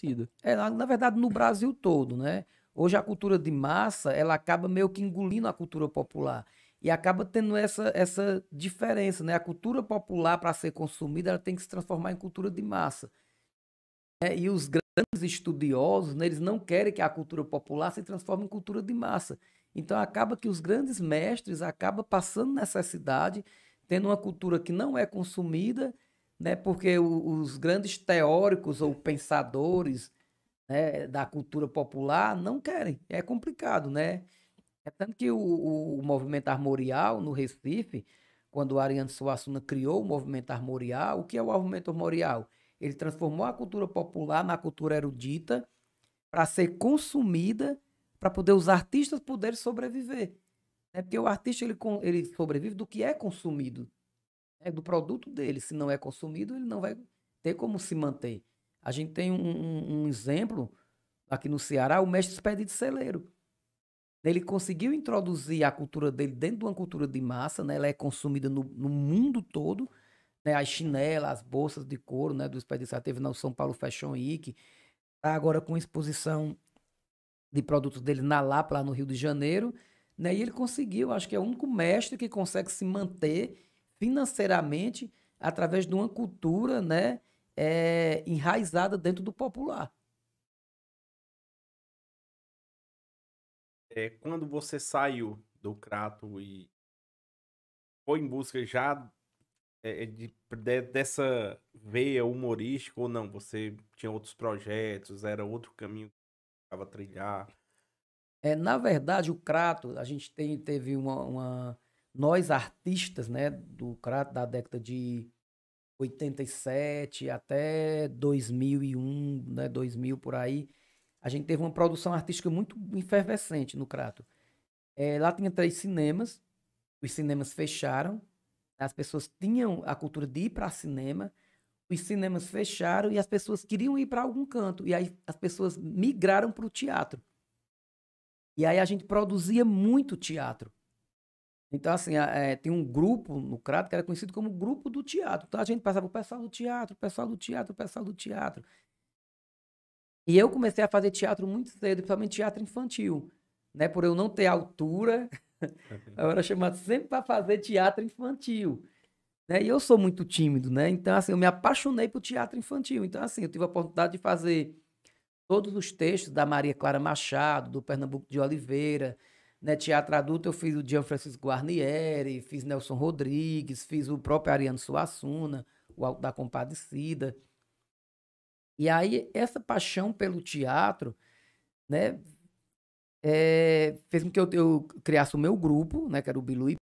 esquecida. É, na, na verdade, no Brasil todo, né? Hoje a cultura de massa, ela acaba meio que engolindo a cultura popular. E acaba tendo essa, essa diferença, né? A cultura popular, para ser consumida, ela tem que se transformar em cultura de massa. É, e os grandes estudiosos, né, eles não querem que a cultura popular se transforme em cultura de massa. Então acaba que os grandes mestres acabam passando necessidade, tendo uma cultura que não é consumida, né, porque os grandes teóricos ou pensadores né, da cultura popular não querem. É complicado, né? É tanto que o, o, o movimento armorial no Recife, quando o Ariano Suassuna criou o movimento armorial, o que é o movimento armorial? Ele transformou a cultura popular na cultura erudita para ser consumida, para poder os artistas poderem sobreviver. É porque o artista ele, ele sobrevive do que é consumido, é do produto dele. Se não é consumido, ele não vai ter como se manter. A gente tem um, um, um exemplo aqui no Ceará, o mestre Expedito Celeiro. Ele conseguiu introduzir a cultura dele dentro de uma cultura de massa, né? Ela é consumida no, no mundo todo, né? As chinelas, as bolsas de couro, né? Do Expedição teve no São Paulo Fashion Week. Tá agora com exposição de produtos dele na Lapa, lá no Rio de Janeiro, né? E ele conseguiu, acho que é o único mestre que consegue se manter financeiramente através de uma cultura, né? É, enraizada dentro do popular. É, quando você saiu do Crato e foi em busca já é, de, de, dessa veia humorística ou não? Você tinha outros projetos, era outro caminho que estava trilhar? É, na verdade, o Crato, a gente tem, teve uma, uma, Nós, artistas, né, do Crato da década de 87 até 2001, né, 2000 por aí, a gente teve uma produção artística muito efervescente no Crato. É, lá tinha três cinemas, os cinemas fecharam, as pessoas tinham a cultura de ir para cinema, os cinemas fecharam e as pessoas queriam ir para algum canto. E aí as pessoas migraram para o teatro. E aí a gente produzia muito teatro. Então, assim, é, tem um grupo no Crato que era conhecido como Grupo do Teatro. Então a gente passava o pessoal do teatro, o pessoal do teatro, o pessoal do teatro. E eu comecei a fazer teatro muito cedo, principalmente teatro infantil. Né? Por eu não ter altura, eu era chamado sempre para fazer teatro infantil. Né? E eu sou muito tímido, né? Então, assim, eu me apaixonei por teatro infantil. Então, assim, eu tive a oportunidade de fazer todos os textos da Maria Clara Machado, do Pernambuco de Oliveira, né? Teatro adulto eu fiz o Jean Francisco Guarnieri, fiz Nelson Rodrigues, fiz o próprio Ariano Suassuna, o Alto da Compadecida. E aí, essa paixão pelo teatro, né, é, fez com que eu, eu, criasse o meu grupo, né, que era o Bilu